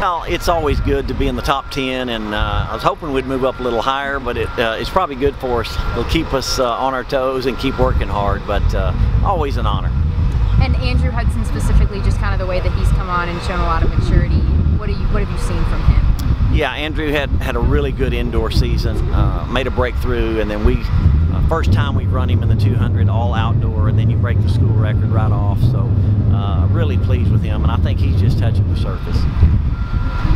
Well, it's always good to be in the top 10, and uh, I was hoping we'd move up a little higher, but it, uh, it's probably good for us. It'll keep us uh, on our toes and keep working hard, but uh, always an honor. And Andrew Hudson specifically, just kind of the way that he's come on and shown a lot of maturity. What, you, what have you seen from him? Yeah, Andrew had, had a really good indoor season, uh, made a breakthrough, and then we uh, first time we've run him in the 200 all outdoor and then you break the school record right off so uh, really pleased with him and I think he's just touching the surface.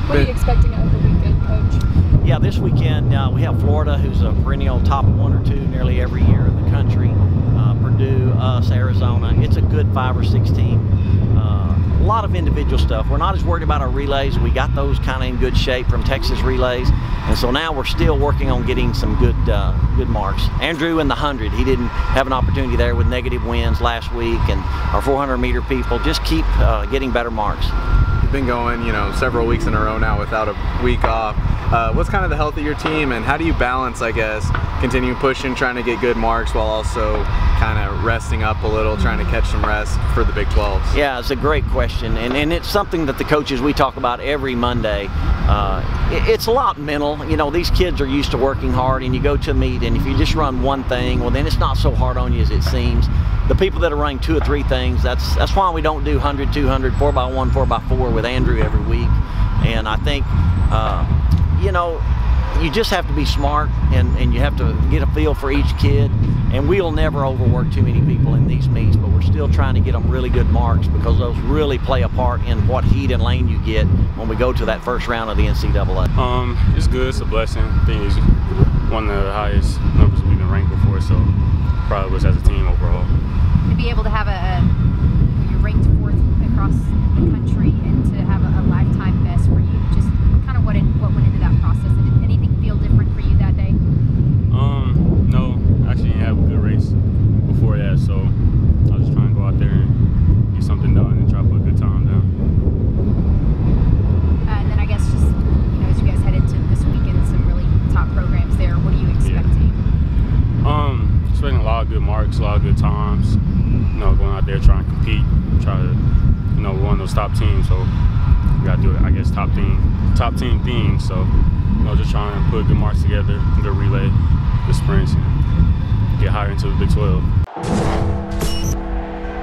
What are you expecting out of the weekend, Coach? Yeah, this weekend uh, we have Florida, who's a perennial top one or two nearly every year in the country. Uh, Purdue, us, Arizona. It's a good five or six team. Lot of individual stuff. We're not as worried about our relays. We got those kind of in good shape from Texas relays, and so now we're still working on getting some good uh, good marks. Andrew in the 100, he didn't have an opportunity there with negative winds last week, and our 400 meter people just keep uh, getting better marks been going, you know, several weeks in a row now without a week off. Uh, what's kind of the health of your team, and how do you balance, I guess, continue pushing, trying to get good marks while also kind of resting up a little, trying to catch some rest for the Big 12s? Yeah, it's a great question, and, and it's something that the coaches we talk about every Monday. Uh, it, it's a lot mental. You know, these kids are used to working hard, and you go to a meet, and if you just run one thing, well, then it's not so hard on you as it seems the people that are running two or three things, that's that's why we don't do 100, 200, 4 by one 4 by 4 with Andrew every week. And I think, uh, you know, you just have to be smart and, and you have to get a feel for each kid. And we'll never overwork too many people in these meets, still trying to get them really good marks because those really play a part in what heat and lane you get when we go to that first round of the NCAA. Um, it's good. It's a blessing. I think it's one of the highest numbers we've been ranked before, so proud of us as a team overall to be able to have a, a you're ranked fourth across the country and to have a, a lifetime best for you, just kind of what it, what went into that process. Did anything feel different for you that day? Um, no, actually didn't have a good race before that, so I was just trying to go out there and get something done and try to put a good time down. Uh, and then I guess just you know as you guys head into this weekend, some really top programs there. What are you expecting? Yeah. Um, expecting a lot of good marks, a lot of good times you know, going out there trying to compete, try to, you know, one of those top teams. So we got to do it, I guess, top team, top team thing. So, you know, just trying to put good marks together, good relay, good sprints, and get higher into the Big 12.